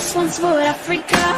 This one's for Africa.